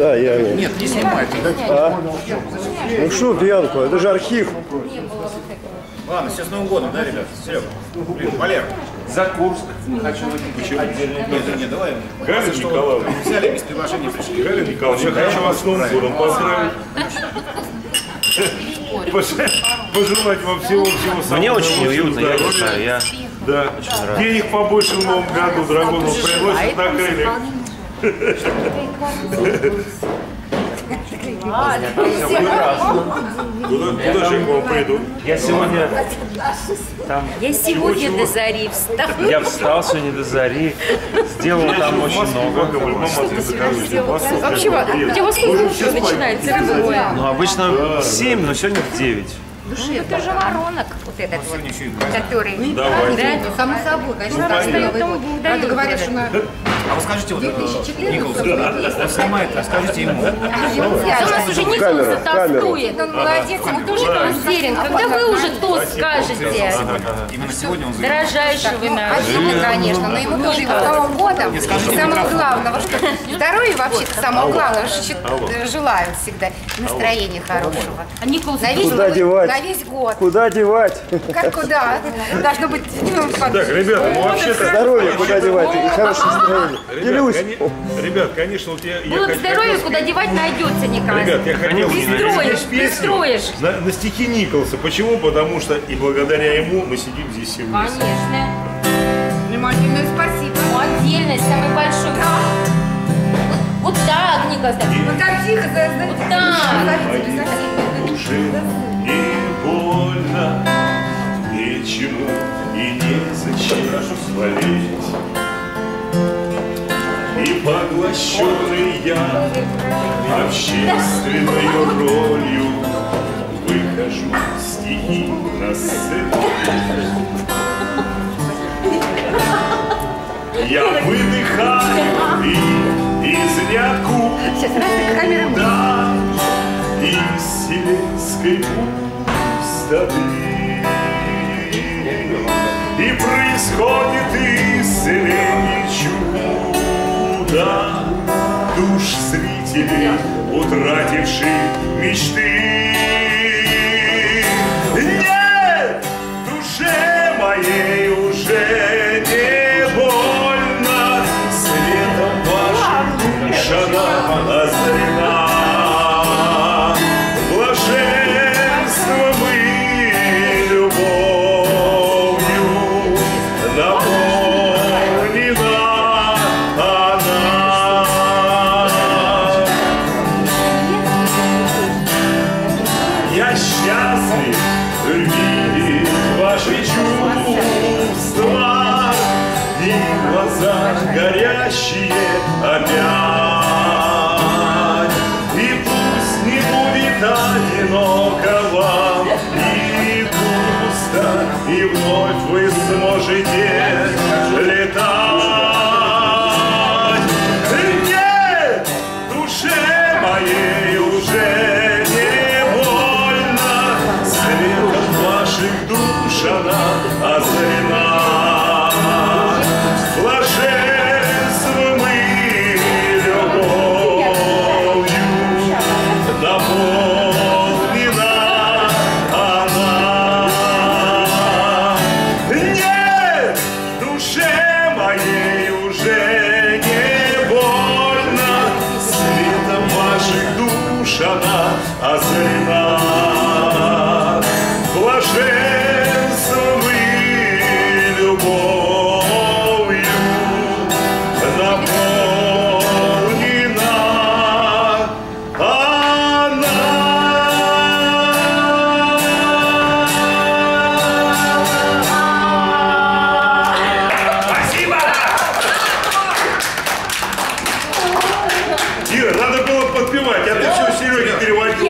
Да, я... Нет, не снимайте. Ну что, Бьянко, это же архив. Ладно, все с Новым годом, да, ребят? Серега, блин, Валер. За Курск хочу отдельный Нет, нет, нет, давай. Галя Николаевна. Взяли без приглашения пришли. Галя Николаевна, я хочу вас с Новым годом поздравить. Пож- Пожелать вам всего-всего самого Мне очень уютно, я не знаю, я... Да. Денег побольше в новом году, драгунов приносит на крыльях. Куда, куда же я к вам приду? Я сегодня там... Я сегодня до зари встала. Я встал сегодня до зари, сделал там очень много. Вообще, у тебя во сколько утро начинается рыбое? Ну, обычно в 7, но сегодня в 9. Ну ты же воронок вот этот вот, который... Давайте. Да? Само собой, конечно, раз. Бог Правда, дает говорят, вот что на А вы скажите вот это, 2014 Николас, он снимает, расскажите ему. У нас уже Камера, толстует. Он молодец, он тоже консервен. Когда вы уже тост скажете? Именно сегодня он заявил. Дорожайший вы наш. Спасибо, конечно, но ему тоже его с Новым годом. И самого главного, что здоровья вообще-то самого главного, еще желают всегда настроения хорошего. А весь, Куда год- девать? на весь год. Куда девать? Как куда? Должно быть ну, Так, ребята, ну вообще-то... Здоровье куда девать? И хорошее настроение. Ребят, Делюсь. Ребят, конечно, вот я... я Было бы здоровье, хотел куда девать найдется, Николай. Ребят, я хотел Ты строишь, ты строишь. На, на стихи Николса. Почему? Потому что и благодаря ему мы сидим здесь все вместе. Конечно. Внимательное спасибо. Ну, отдельность, самый большой. Вот так, Николас. Ну так тихо, знаете, Вот так. Уже не больно, ничему и незачем болеть. И поглощенный я общественной ролью Выхожу стихи на сцену. Я выдыхаю и из ниоткуда да, из вселенской пустоты. И происходит исцеление зрителей, утративших мечты. И глаза горящие опять И пусть не будет одиноко вам И пусто, и вновь вы сможете летать Нет, душе моей уже не больно, Светом ваших душ она